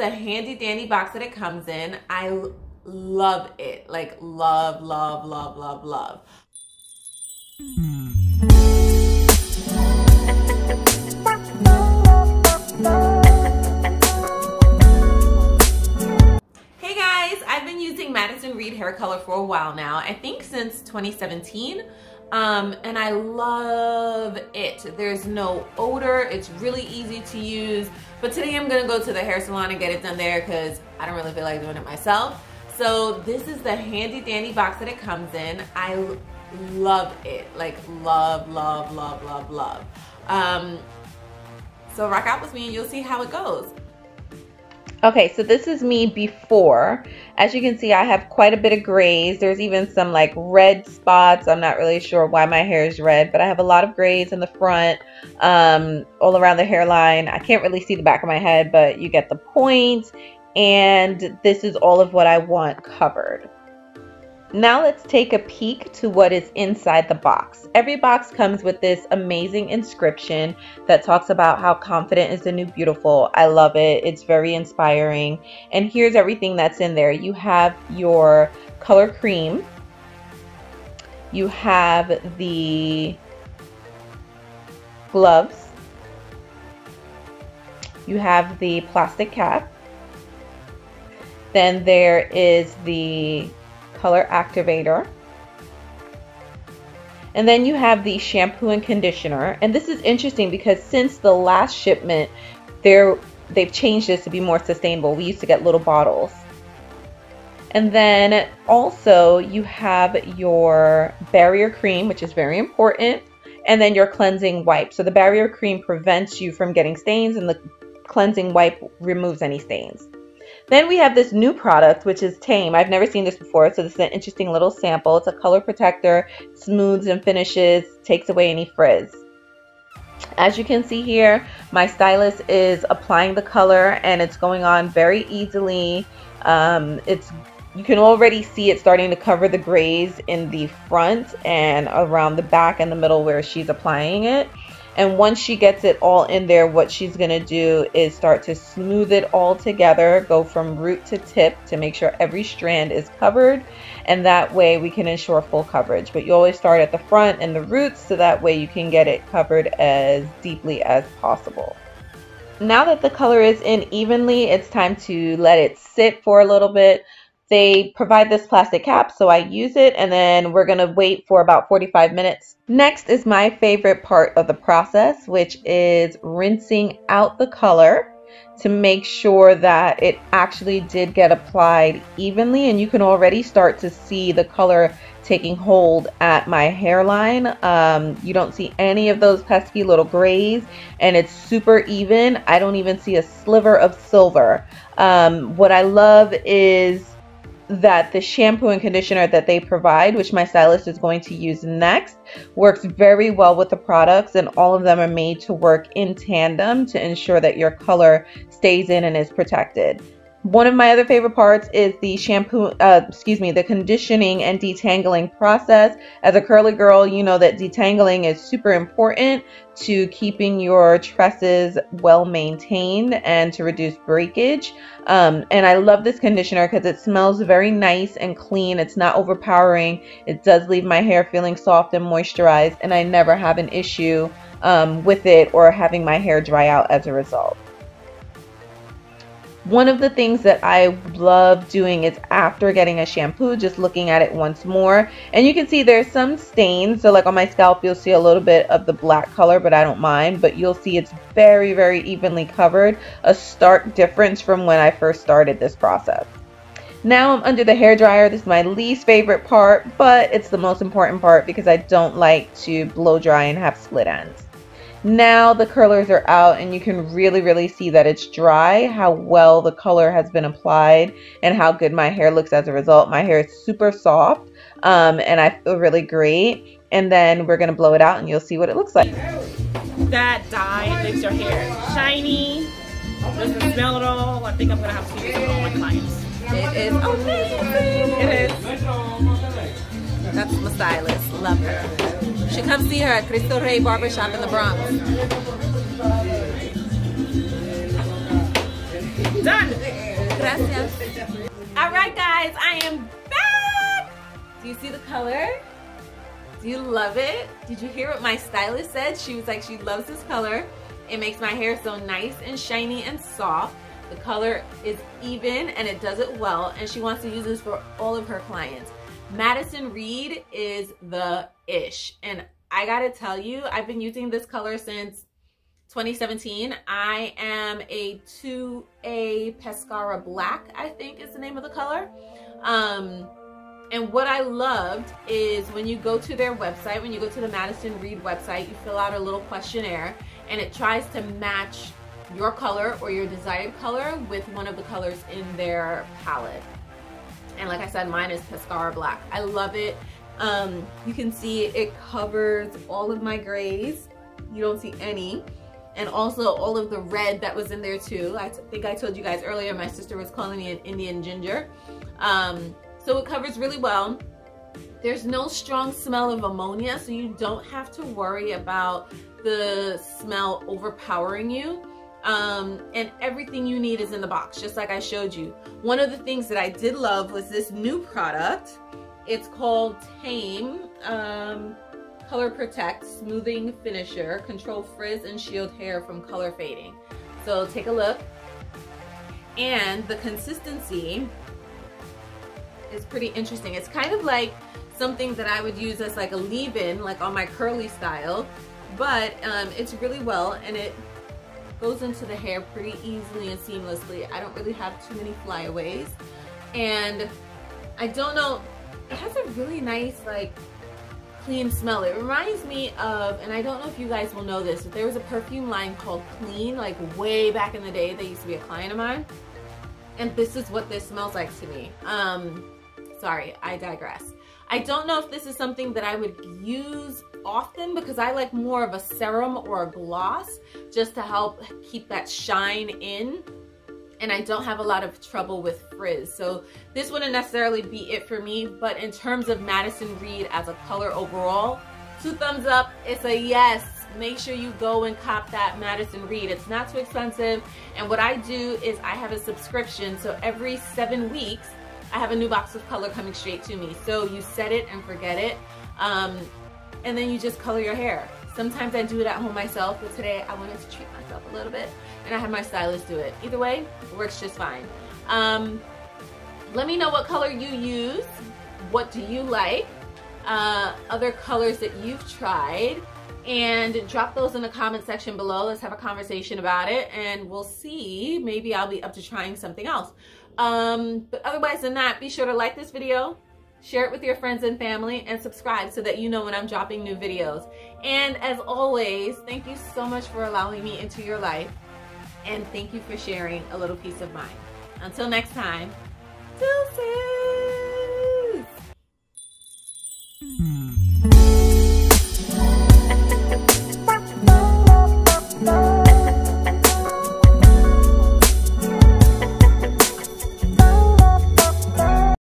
the handy dandy box that it comes in. I love it. Like love, love, love, love, love. Hey guys, I've been using Madison Reed hair color for a while now. I think since 2017. Um, and I love it. There's no odor. It's really easy to use. But today I'm gonna go to the hair salon and get it done there because I don't really feel like doing it myself. So this is the handy dandy box that it comes in. I love it. Like love, love, love, love, love. Um, so rock out with me and you'll see how it goes. Okay, so this is me before. As you can see, I have quite a bit of grays. There's even some like red spots. I'm not really sure why my hair is red, but I have a lot of grays in the front, um, all around the hairline. I can't really see the back of my head, but you get the point. And this is all of what I want covered. Now let's take a peek to what is inside the box. Every box comes with this amazing inscription that talks about how confident is the new beautiful. I love it. It's very inspiring. And here's everything that's in there. You have your color cream. You have the gloves. You have the plastic cap. Then there is the color activator. And then you have the shampoo and conditioner. And this is interesting because since the last shipment, they're, they've changed this to be more sustainable. We used to get little bottles. And then also you have your barrier cream, which is very important. And then your cleansing wipe. So the barrier cream prevents you from getting stains and the cleansing wipe removes any stains. Then we have this new product, which is Tame. I've never seen this before, so this is an interesting little sample. It's a color protector, smooths and finishes, takes away any frizz. As you can see here, my stylist is applying the color and it's going on very easily. Um, it's you can already see it starting to cover the grays in the front and around the back and the middle where she's applying it. And once she gets it all in there, what she's going to do is start to smooth it all together, go from root to tip to make sure every strand is covered. And that way we can ensure full coverage. But you always start at the front and the roots so that way you can get it covered as deeply as possible. Now that the color is in evenly, it's time to let it sit for a little bit. They provide this plastic cap, so I use it, and then we're to wait for about 45 minutes. Next is my favorite part of the process, which is rinsing out the color to make sure that it actually did get applied evenly, and you can already start to see the color taking hold at my hairline. Um, you don't see any of those pesky little grays and it's super even. I don't even see a sliver of silver. Um, what I love is that the shampoo and conditioner that they provide, which my stylist is going to use next, works very well with the products and all of them are made to work in tandem to ensure that your color stays in and is protected. One of my other favorite parts is the shampoo, uh, excuse me, the conditioning and detangling process. As a curly girl, you know that detangling is super important to keeping your tresses well maintained and to reduce breakage. Um, and I love this conditioner because it smells very nice and clean. It's not overpowering. It does leave my hair feeling soft and moisturized, and I never have an issue um, with it or having my hair dry out as a result. One of the things that I love doing is after getting a shampoo, just looking at it once more. And you can see there's some stains. So like on my scalp, you'll see a little bit of the black color, but I don't mind. But you'll see it's very, very evenly covered. A stark difference from when I first started this process. Now I'm under the hair dryer. This is my least favorite part, but it's the most important part because I don't like to blow dry and have split ends. Now the curlers are out and you can really, really see that it's dry, how well the color has been applied and how good my hair looks as a result. My hair is super soft um, and I feel really great. And then we're going to blow it out and you'll see what it looks like. That dye makes your hair shiny, doesn't smell at all. I think I'm going to have to use it on all my clients. It is amazing. It is. That's my stylist. Love her should come see her at Cristo Rey Barbershop in the Bronx. Done. Gracias. All right, guys, I am back. Do you see the color? Do you love it? Did you hear what my stylist said? She was like, she loves this color. It makes my hair so nice and shiny and soft. The color is even and it does it well. And she wants to use this for all of her clients. Madison Reed is the ish. And I gotta tell you, I've been using this color since 2017. I am a 2A Pescara Black, I think is the name of the color. Um, and what I loved is when you go to their website, when you go to the Madison Reed website, you fill out a little questionnaire and it tries to match your color or your desired color with one of the colors in their palette. And like I said, mine is Pescara Black. I love it. Um, you can see it covers all of my grays. You don't see any. And also all of the red that was in there too. I think I told you guys earlier, my sister was calling me an Indian ginger. Um, so it covers really well. There's no strong smell of ammonia, so you don't have to worry about the smell overpowering you. Um, and everything you need is in the box, just like I showed you. One of the things that I did love was this new product. It's called Tame um, Color Protect Smoothing Finisher, Control Frizz and Shield Hair from Color Fading. So take a look. And the consistency is pretty interesting. It's kind of like something that I would use as like a leave-in, like on my curly style, but um, it's really well and it goes into the hair pretty easily and seamlessly. I don't really have too many flyaways. And I don't know, it has a really nice like clean smell. It reminds me of, and I don't know if you guys will know this, but there was a perfume line called Clean, like way back in the day. They used to be a client of mine. And this is what this smells like to me. Um, sorry, I digress. I don't know if this is something that I would use often because I like more of a serum or a gloss just to help keep that shine in and I don't have a lot of trouble with frizz. So this wouldn't necessarily be it for me, but in terms of Madison Reed as a color overall, two thumbs up, it's a yes. Make sure you go and cop that Madison Reed. It's not too expensive. And what I do is I have a subscription. So every seven weeks, I have a new box of color coming straight to me. So you set it and forget it. Um, and then you just color your hair. Sometimes I do it at home myself, but today I wanted to treat myself a little bit and I have my stylist do it. Either way, it works just fine. Um, let me know what color you use. What do you like? Uh, other colors that you've tried and drop those in the comment section below. Let's have a conversation about it and we'll see. Maybe I'll be up to trying something else. Um, but otherwise than that, be sure to like this video, share it with your friends and family, and subscribe so that you know when I'm dropping new videos. And as always, thank you so much for allowing me into your life. And thank you for sharing a little piece of mine. Until next time!